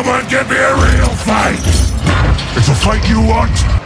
Someone give me a real fight! It's a fight you want?